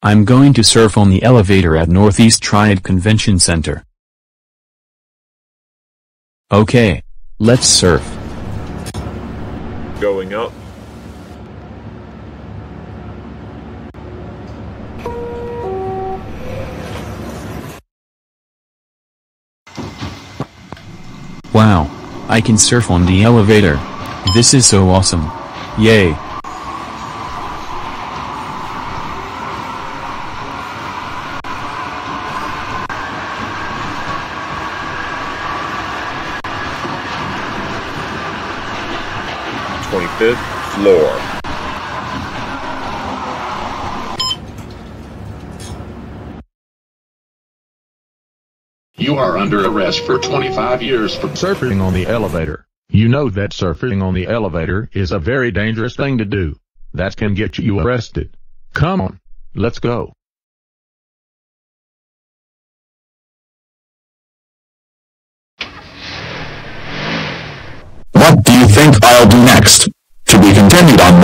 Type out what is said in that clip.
I'm going to surf on the elevator at Northeast Triad Convention Center. Okay. Let's surf. Going up. Wow. I can surf on the elevator. This is so awesome. Yay. Twenty-fifth floor. You are under arrest for 25 years for surfing on the elevator. You know that surfing on the elevator is a very dangerous thing to do. That can get you arrested. Come on. Let's go. Do you think I'll do next? To be continued on